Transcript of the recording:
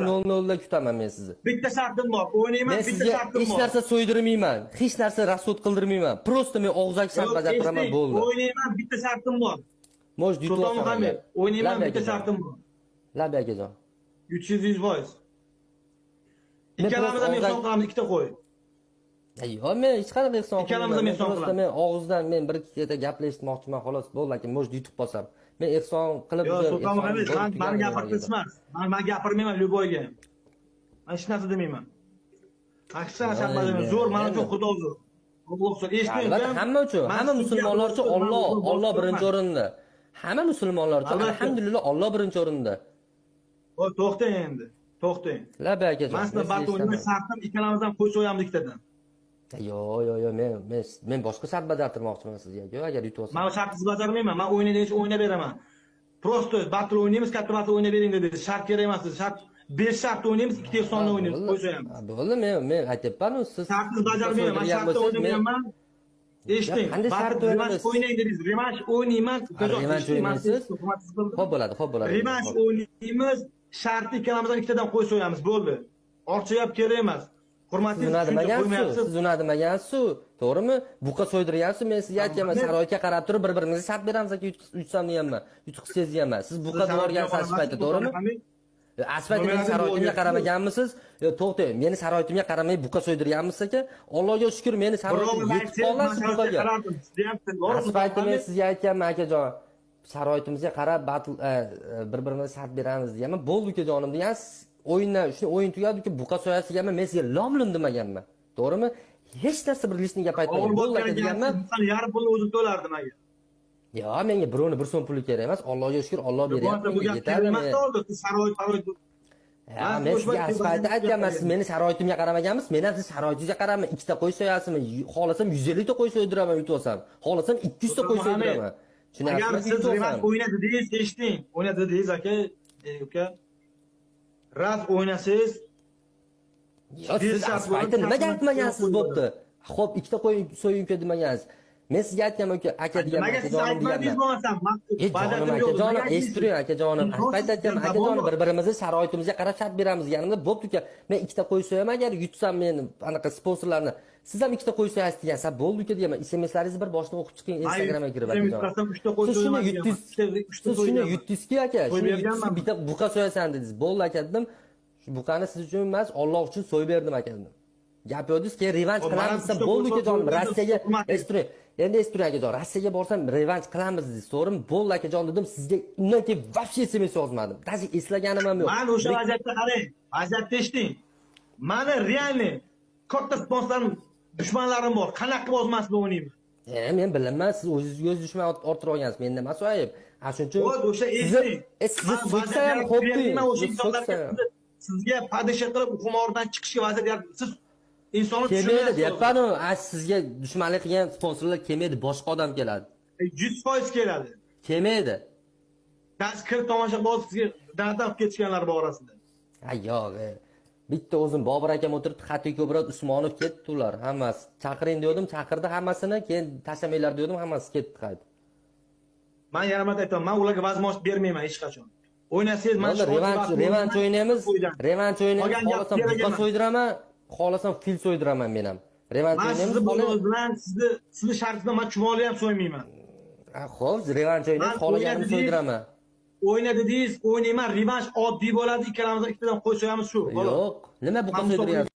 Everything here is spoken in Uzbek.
nol nolda kutaman men sizni Bitta shartim bor. O'ynayman, bitta shartim hech bor. narsa so'ydirmayman hech narsa rasud qildirmayman просто men og'zaki shart bajartiraman bo'ldi O'ynayman, bitta shartim bor. Sulton yutyapsan Muhammed, o'ynayman, bitta shartim bor. labi akajon 300 foiz. Men Ikkalamizdan men og'zaki- hisob qilamiz, ikkita qo'y. yo'q men hech qanaqa ehson Ikkalamiz qilmayman ham men ehson просто qilamiz. men og'izdan men bir ikkita gaplashmoqchiman xolos bo'ldi aka mosh yutib qolsam men ehson qilib Yo, bir Sulton man tugadim mani men gapirtirish emas. Man men gapirmayman Lyuboyga. Men hech narsa demayman. Shartlar endi, zo'r, mana uchun xudo zo'r. Alloh zo'r. Hamma uchun hamma musulmonlar uchun Alloh Alloh birinchi o'rinda hamma musulmonlar uchun alhamdulillah Alloh birinchi o'rinda to'xtang endi. To'xtang. labi akajon sizdan men sizni barcha eshitaman. shartim ikkalamizdan qo'y so'yamiz ikkitadan. Yo'q yo'q yo'q men men men boshqa shart bajartirmoqchiman sizga yo'q agar yutib olsam Men shartsiz bajarmayman. Men o'ynaydigan o'ynab beraman. Prosto battle o'ynaymiz, katta battle o'ynab bering dedi. Shart kerak emas. Shart 5 shart o'ynaymiz, ikkita ehsonni o'ynaymiz, qo'y so'yamiz. Ha, bo'ldi men men aytyapmanu siz Shartsiz bajarmayman. Shartda bo'lsangiz, men- o'ynamayman. Eshiting, qanday shart revansh o'ynaymiz? o'ynang dedingiz. Revansh o'ynayman. revansh o'ynaysiz? Xo'p bo'ladi xo'p bo'ladi Revansh o'ynaymiz. Shartni ikkalamizdan ikkitadan qo'y so'yamiz, bo'ldi. Orcha gap kerak emas. Hurmatli siz unadimagansiz siz unadimagansiz to'g'rimi? Buqa so'ydiryapsiz men sizga aytganman sharoitga qarab turib bir birimizga shart beramiz aka yutsam deganman yutqizsangiz deganman siz buqa devorgansiz asli paytda to'g'rimi? paytda meni sharoitimga devorgansiz. qaramaganmisiz? To'xtang meni sharoitimga qaramay buqa so'ydiryapmiz aka. Allohga shukur meni sharoitim yetib qolgan siz buqaga paytda men sizga aytganman akajon sharoitimizga qarab e, e, bir birimizga shart beramiz deganman bo'ldi ukajonim degan siz o'yindan shu o'yin tugadi buqa so'yasiz deganman men sizga lom lim demaganman. To'g'rimi? Hech narsa bir lishniy gap aytmagan deganman. yarim pulni o'zim to'lardim agar yo'q menga birovni bir so'm puli kerak emas. Allohga shukur olloh beryapti yetadi sharoit sharoit Ha, men sizga aytganman. Siz meni sharoitimga qaramaganmisiz men ham siz sharoitingizga qaraman. Ikkita qo'y so'yasizmi xohlasam yuz ellikta qo'y so'ydiraman yutib olsam. Xohlasam ikki yuzta qo'y so'ydiraman. Agar siz revansh o'ynadi dedingiz eshiting o'ynadi dedingiz aka. Uka raz o'ynasangiz siz bo'lib, nimaga bo'lib bo'pti? ho'p ikkita qo'y so'ying uka demagansiz men sizga aytganman uka aka deganman nimaga siz aytmadingiz bo'lmasam jonim akajonim eshitib turing akajonim asli paytda aytganman akajonim bir birimizni sharoitimizga qarab shart beramiz deganimda bo'pti uka. Men ikkita qo'y so'yaman agar yutsam men anaqa sponsorlarni. Siz ham ikkita qo'y so'yasiz degansiz bo'ldi uka deyaman smslaringizni bir boshdan o'qib chiqing instagramga kirib siz shuni yutdingiz siz shuni deganman. yutdingizki aka bitta buqa so'yasan dedingiz. Bo'ldi aka dedim. Buqani siz uchun emas olloh uchun so'yib berdim aka dedim. Gap yo'qdingiz keyin revansh qilamiz bitta bo'ldi berdim, rossiyaga eshitib turing endi turing akajon rossiyaga borsam revansh qilamiz dedingiz to'g'rimi bo'ldi akajon dedim. Sizga undan keyin вообще sms yozmadim. Даже eslaganim ham yo'q. Man o'sha vaziyatda qarang vaziyatda eshiting. Mani realniy katta sponsorim dushmanlarim bor. Qanaqa qilib ozmasdan o'ynayman E, men bilaman siz o'zingizga o'z dushman ort- orttirib olgansiz menda emas u ayb ana shuning uchun o'sha sizni e, so'ksa ham sizga padisha qilib xumordan chiqishga vaziyat siz insonni kelmaydi deyapmanu a sizga dushmanlik qilgan sponsorlar kelmaydi boshqa odam keladi. Yuz foiz keladi. Kelmaydi Gaz kirib tomosha qilib sizga darddan olib ketishganlar bor orasida ha yo'q e. bitta o'zim bobur akam o'tiribdi xatiy ko'brat usmonov ketdi ular hammasi. Chaqiring degandim chaqirdi hammasini keyin tashlamanglar degandim hammasi ketdi qaytib. Man yana marta aytaman man ularga возможность bermayman hech qachon. O'ynasangiz man Bo'ldi, revansh o'ynaymiz revansh o'ynaymiz xohlasam buqa so'ydiraman xohlasam fil so'ydiraman men ham. Revansh man sizni bo'lingiz bilan sizni sizni shartingizdan man chumoli ham so'ymayman. Ha, xo'p revansh o'ynaymiz xohlaganimni so'ydiraman. O'yna dedingiz o'ynayman. Revansh oddiy bo'ladi ikkalamizdan ikkitadan qo'y so'yamiz shu yo'q nima buqa musobaqa- so'ydiryapsiz